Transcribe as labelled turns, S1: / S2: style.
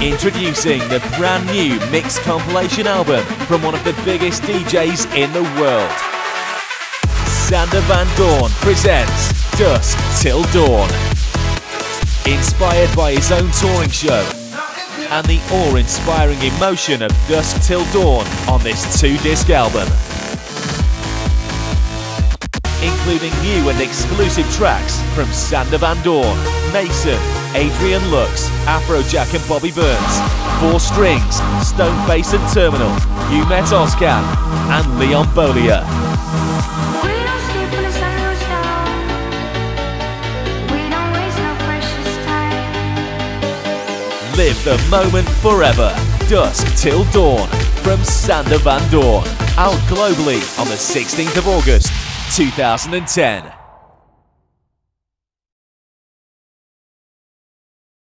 S1: Introducing the brand new mixed compilation album from one of the biggest DJs in the world. Sander Van Doorn presents Dusk Till Doorn. Inspired by his own touring show and the awe-inspiring emotion of Dusk Till Doorn on this two-disc album. Including new and exclusive tracks from Sander Van Doorn, Mason, Adrian Lux, Afrojack and Bobby Burns, Four Strings, Stoneface and Terminal, Ummet Ozcan, and Leon Bolier.
S2: We don't sleep when the sun goes down. We don't waste no precious time.
S1: Live the moment forever. Dusk Till Doorn from Sander Van Doorn. Out globally on the 16th of August, 2010.